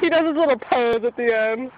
he does his little pose at the end.